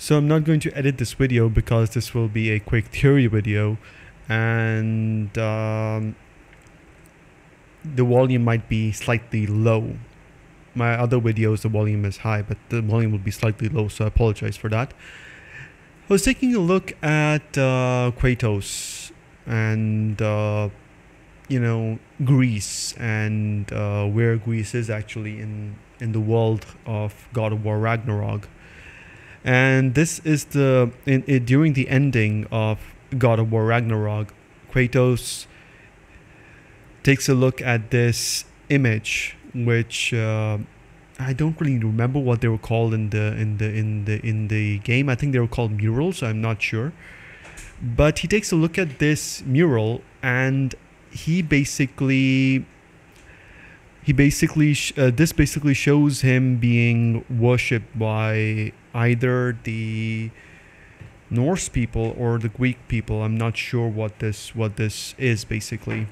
So I'm not going to edit this video because this will be a quick theory video and um, the volume might be slightly low. My other videos the volume is high but the volume will be slightly low so I apologize for that. I was taking a look at uh, Kratos and uh, you know Greece and uh, where Greece is actually in in the world of God of War Ragnarok and this is the in, in, during the ending of God of War Ragnarok, Kratos takes a look at this image, which uh, I don't really remember what they were called in the in the in the in the game. I think they were called murals. I'm not sure, but he takes a look at this mural and he basically he basically uh, this basically shows him being worshipped by either the Norse people or the Greek people. I'm not sure what this what this is basically.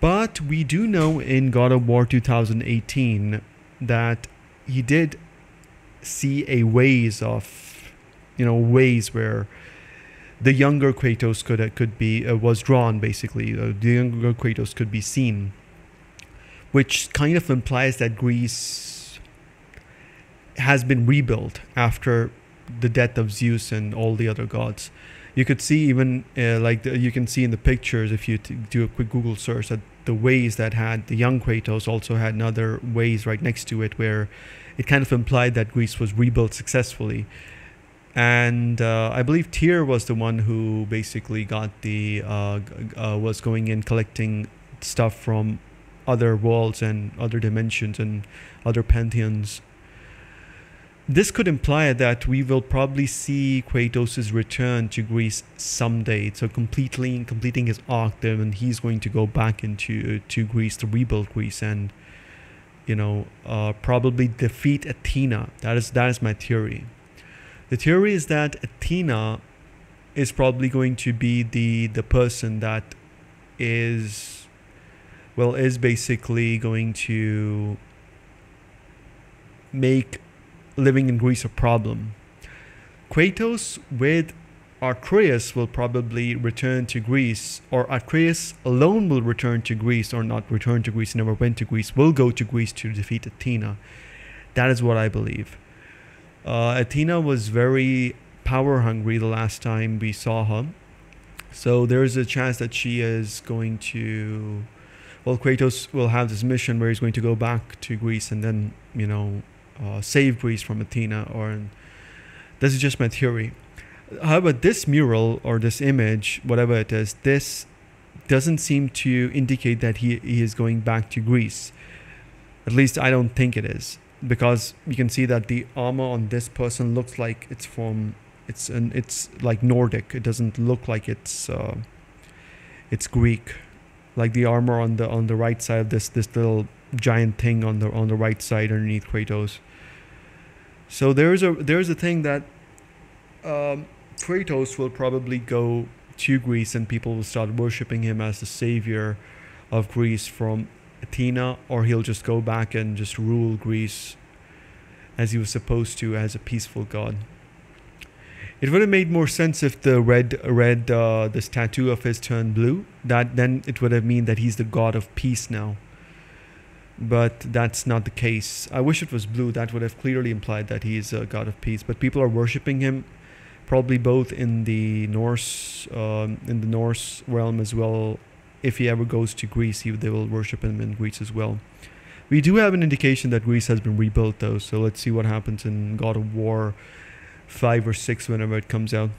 But we do know in God of War 2018 that he did see a ways of you know ways where the younger Kratos could uh, could be uh, was drawn basically uh, the younger Kratos could be seen which kind of implies that Greece has been rebuilt after the death of Zeus and all the other gods. You could see even uh, like the, you can see in the pictures if you do a quick Google search that the ways that had the young Kratos also had another ways right next to it where it kind of implied that Greece was rebuilt successfully. And uh, I believe Tyr was the one who basically got the uh, uh was going in collecting stuff from other worlds and other dimensions and other pantheons this could imply that we will probably see Kratos' return to Greece someday. So completely completing his arc there, and he's going to go back into to Greece to rebuild Greece and you know uh, probably defeat Athena. That is that is my theory. The theory is that Athena is probably going to be the the person that is well is basically going to make living in Greece a problem. Kratos with Atreus will probably return to Greece, or Atreus alone will return to Greece, or not return to Greece, never went to Greece, will go to Greece to defeat Athena. That is what I believe. Uh, Athena was very power hungry the last time we saw her. So there is a chance that she is going to. Well, Kratos will have this mission where he's going to go back to Greece and then, you know, uh, save Greece from Athena, or this is just my theory. However, this mural or this image, whatever it is, this doesn't seem to indicate that he, he is going back to Greece. At least I don't think it is, because you can see that the armor on this person looks like it's from it's an it's like Nordic. It doesn't look like it's uh, it's Greek. Like the armor on the on the right side of this this little giant thing on the on the right side underneath Kratos. So there's a there's a thing that um, Kratos will probably go to Greece and people will start worshiping him as the savior of Greece from Athena, or he'll just go back and just rule Greece as he was supposed to as a peaceful god. It would have made more sense if the red red uh, this tattoo of his turned blue. That then it would have mean that he's the god of peace now but that's not the case. I wish it was blue. That would have clearly implied that he is a god of peace. But people are worshiping him, probably both in the Norse, um, in the Norse realm as well. If he ever goes to Greece, he, they will worship him in Greece as well. We do have an indication that Greece has been rebuilt, though. So let's see what happens in God of War five or six whenever it comes out.